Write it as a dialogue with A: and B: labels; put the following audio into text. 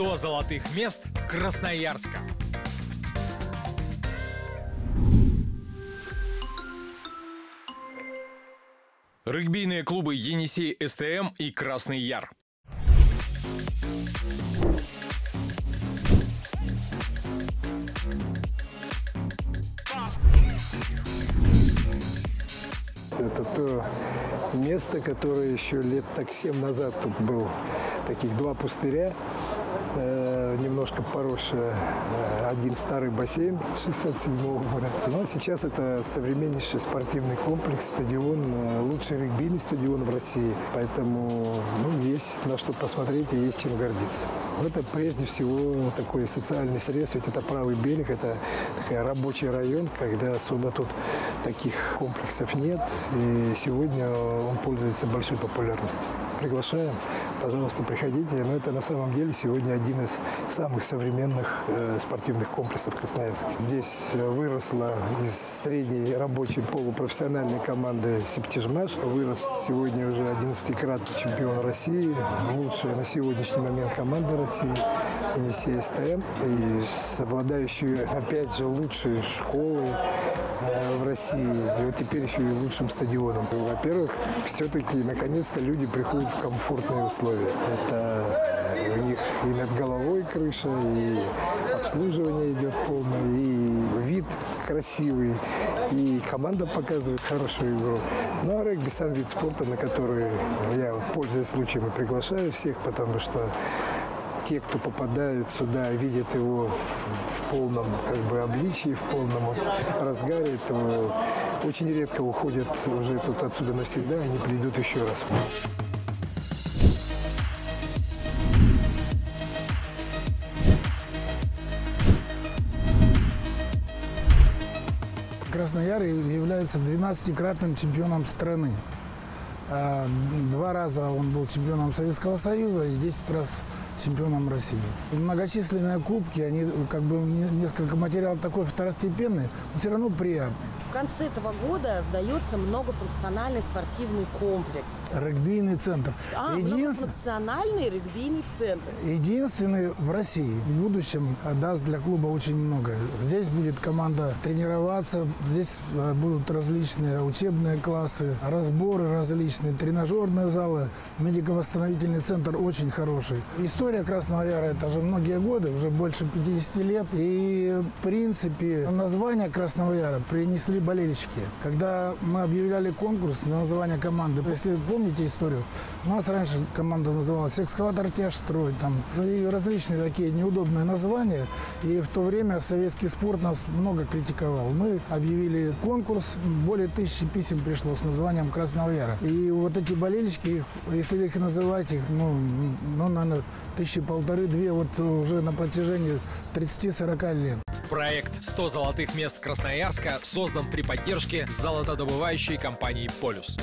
A: 100 золотых мест Красноярска. Регбийные клубы «Енисей СТМ» и «Красный Яр».
B: Это то место, которое еще лет так семь назад тут был. Таких два пустыря, э, немножко поросшее. Э, один старый бассейн 67 года. Но сейчас это современнейший спортивный комплекс, стадион, э, лучший регбийный стадион в России. Поэтому ну, есть на что посмотреть и есть чем гордиться. Это прежде всего такой социальный срез, ведь это правый берег, это такой рабочий район, когда особо тут таких комплексов нет. И сегодня он пользуется большой популярностью. Приглашаем, пожалуйста, приходите. Но это на самом деле сегодня один из самых современных э, спортивных комплексов Красноярска. Здесь э, выросла из средней рабочей полупрофессиональной команды «Септижмаш». Вырос сегодня уже 11-кратный чемпион России, лучшая на сегодняшний момент команда России, Енисей СТМ, и с обладающей, опять же, лучшей школой, Э, в России, и вот теперь еще и лучшим стадионом. Во-первых, все-таки наконец-то люди приходят в комфортные условия. Это э, у них и над головой крыша, и обслуживание идет полное, и вид красивый, и команда показывает хорошую игру. Ну а регби сам вид спорта, на который я, пользуясь случаем, и приглашаю всех, потому что те, кто попадают сюда, видят его в полном как бы, обличии, в полном вот, разгаре, то очень редко уходят уже тут отсюда навсегда и не придут еще раз.
C: Краснояр является 12-кратным чемпионом страны. А, два раза он был чемпионом Советского Союза и 10 раз чемпионом России. И многочисленные кубки, они как бы несколько материал такой второстепенный, но все равно приятный.
D: В конце этого года сдается многофункциональный спортивный комплекс.
C: Регбийный центр.
D: А, Единств... многофункциональный регбийный центр.
C: Единственный в России. В будущем даст для клуба очень много. Здесь будет команда тренироваться, здесь э, будут различные учебные классы, разборы различные, тренажерные залы, медико-восстановительный центр очень хороший. История Красного Яра – это же многие годы, уже больше 50 лет. И, в принципе, название Красного Яра принесли болельщики. Когда мы объявляли конкурс на название команды, если помните историю, у нас раньше команда называлась «Экскаватор Тяжстрой», там, и различные такие неудобные названия. И в то время советский спорт нас много критиковал. Мы объявили конкурс, более тысячи писем пришло с названием Красного Яра. И вот эти болельщики, если их называть, их, ну, ну наверное, тысячи полторы-две вот уже на протяжении 30-40 лет.
A: Проект «100 золотых мест Красноярска» создан при поддержке золотодобывающей компании «Полюс».